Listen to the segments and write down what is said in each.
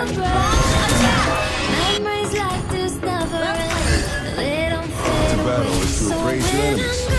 To battle is to appraise your enemies.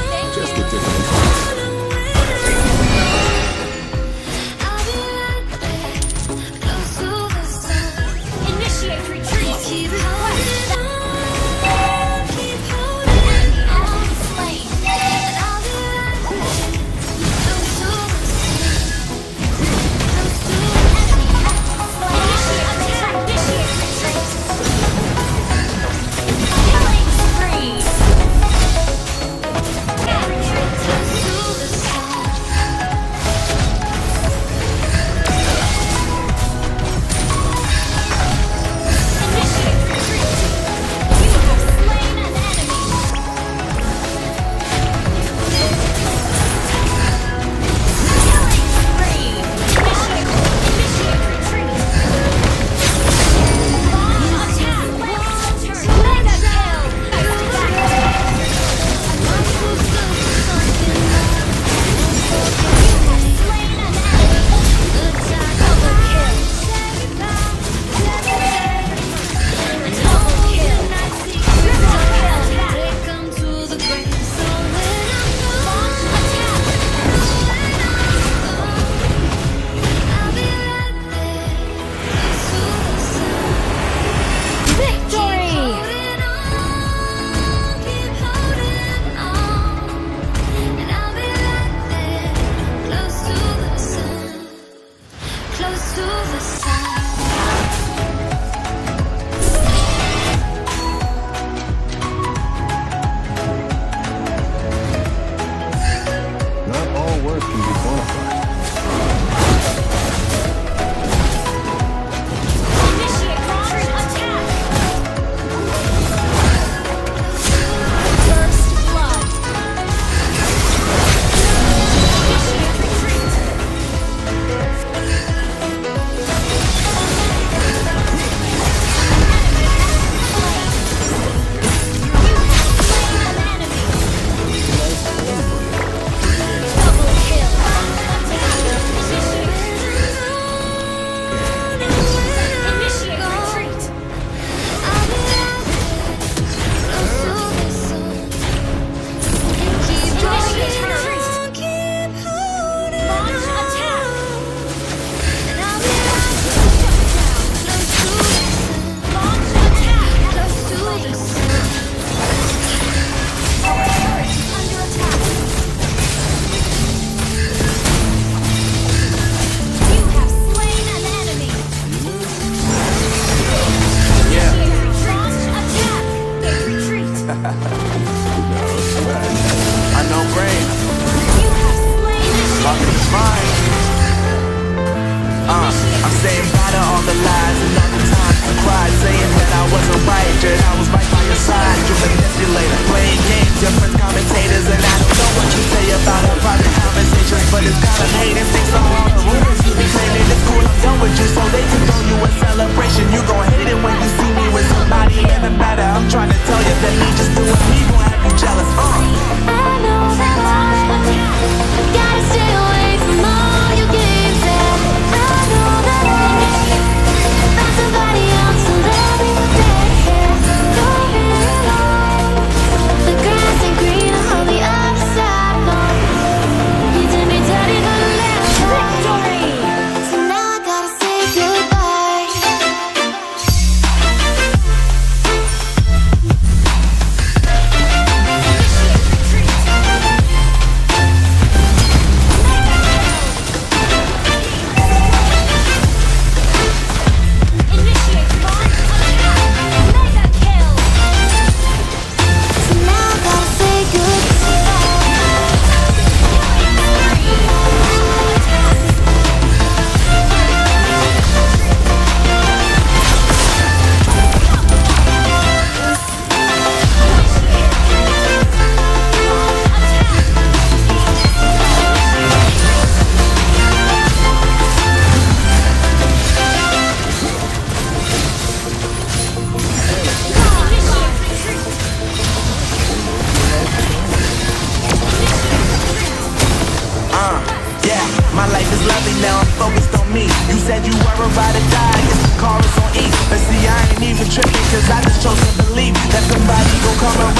words can be fun. And I was right by your side. You manipulator, playing games, different commentators And I don't know what you say about our private conversations But it's kind of them hating things on the room was lovely, now I'm focused on me. You said you were a ride or die, I guess the car is on E. But see, I ain't even tripping, cause I just chose to believe That somebody gon' come around